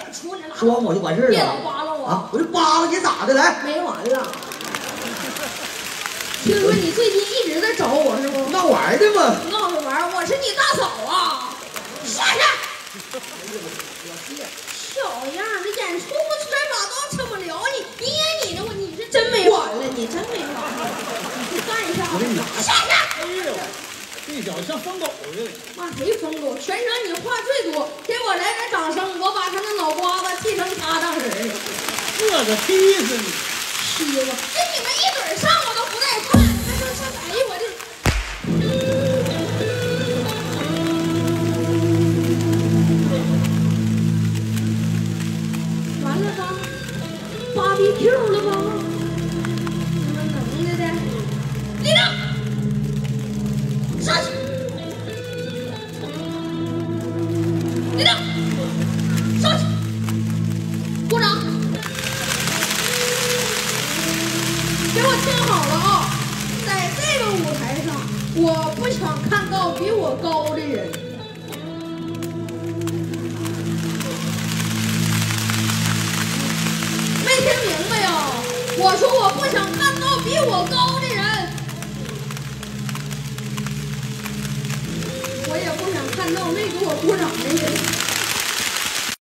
别出来了，说完我就完事儿别老扒拉我，啊！我就扒拉你咋的来？没完了。听说你最近一直在找我是不？闹玩儿的嘛？闹着玩，我是你大嫂啊！下去。小样儿，这演出不缺啥都吃不了你，你演你的，我你是真没完了，你真没完了，你干一下去。哎呦，这小子像疯狗似的。骂谁疯狗？全程你话最多，给我来点掌声，我把他那脑瓜子剃成他当人儿。这个踢死你！是吧！跟你们一嘴上我都不带看，那说说哎呦我就。完了吧？芭比 Q 了吧？他妈能耐的！立正，上去！立正，给我听好了啊，在这个舞台上，我不想看到比我高的人。没听明白呀？我说我不想看到比我高的人，我也不想看到没给我鼓掌的人。